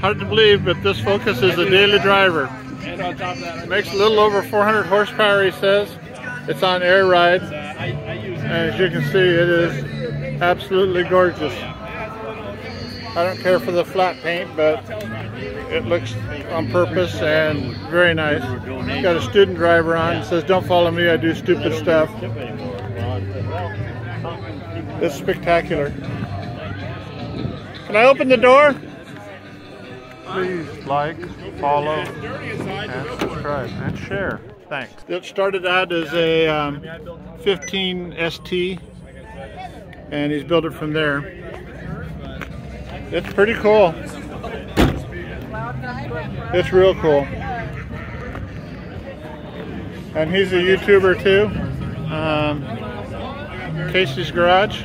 Hard to believe, but this Focus is a daily driver. And on top of that, Makes a little over 400 horsepower, he says. It's on air ride. And as you can see, it is absolutely gorgeous. I don't care for the flat paint, but it looks on purpose and very nice. Got a student driver on. It says, don't follow me, I do stupid stuff. It's spectacular. Can I open the door? Please like, follow, and subscribe, and share. Thanks. It started out as a um, 15 ST, and he's built it from there. It's pretty cool. It's real cool. And he's a YouTuber too. Um, Casey's Garage.